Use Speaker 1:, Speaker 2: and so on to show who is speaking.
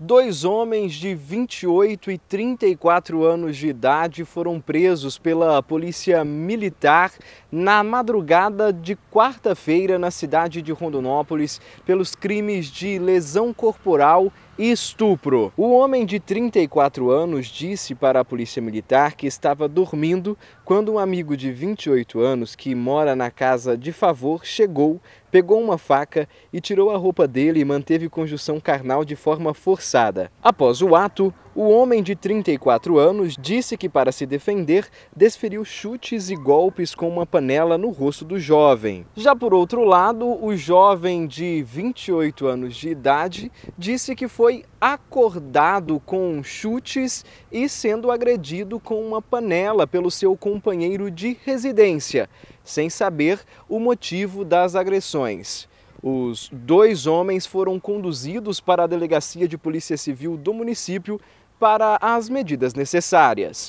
Speaker 1: Dois homens de 28 e 34 anos de idade foram presos pela Polícia Militar na madrugada de quarta-feira na cidade de Rondonópolis pelos crimes de lesão corporal estupro. O homem de 34 anos disse para a Polícia Militar que estava dormindo quando um amigo de 28 anos que mora na casa de favor chegou, pegou uma faca e tirou a roupa dele e manteve conjunção carnal de forma forçada. Após o ato, o homem de 34 anos disse que, para se defender, desferiu chutes e golpes com uma panela no rosto do jovem. Já por outro lado, o jovem de 28 anos de idade disse que foi acordado com chutes e sendo agredido com uma panela pelo seu companheiro de residência, sem saber o motivo das agressões. Os dois homens foram conduzidos para a Delegacia de Polícia Civil do município para as medidas necessárias.